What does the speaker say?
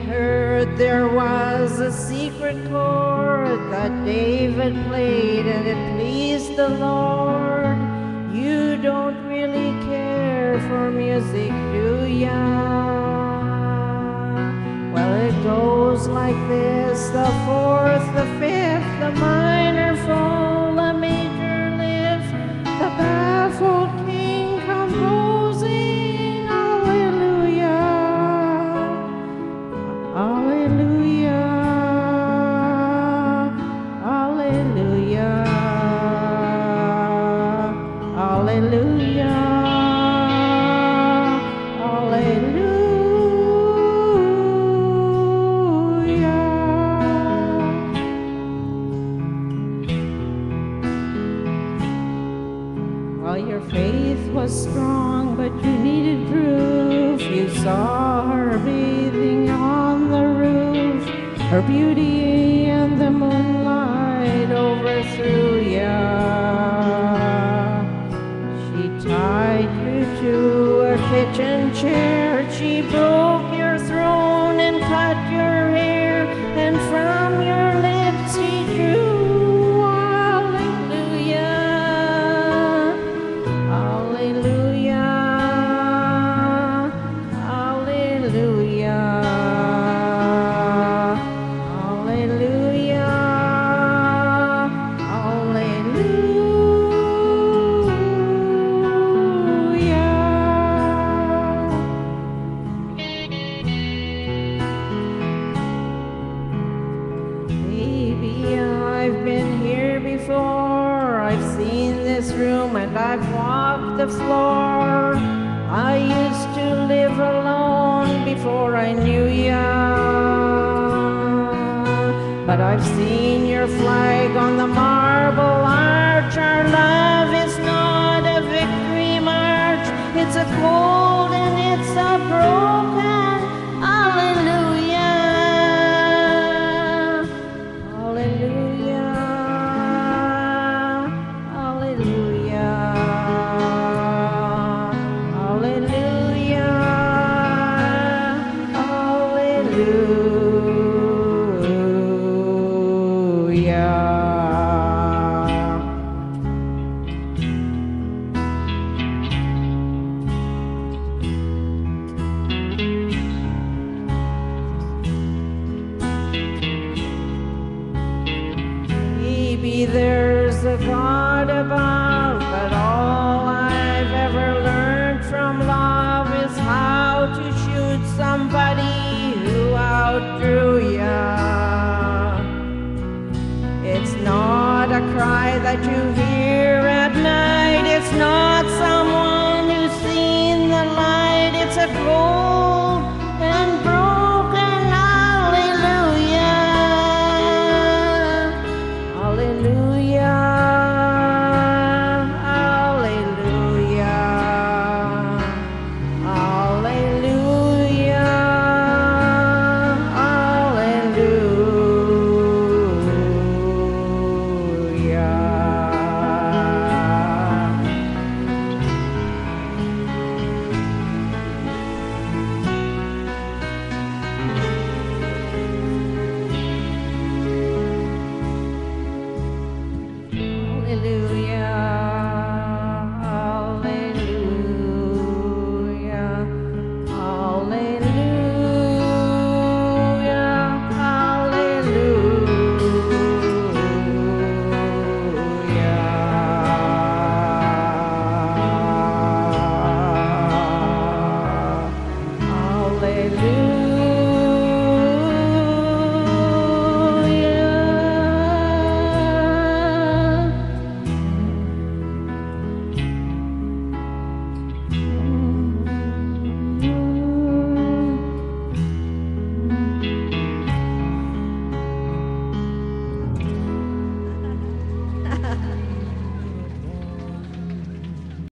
there was a secret chord that David played and it pleased the Lord. You don't really care for music, do ya? Well, it goes like this the fourth, the fifth, the minor her bathing on the roof. Her beauty kitchen chair. She broke your Maybe I've been here before. I've seen this room and I've walked the floor. I used to live alone before I knew ya. But I've seen your flag on the marble Above, but all I've ever learned from love is how to shoot somebody who outdrew ya. It's not a cry that you hear at night, it's not someone who's seen the light, it's a glory Hallelujah.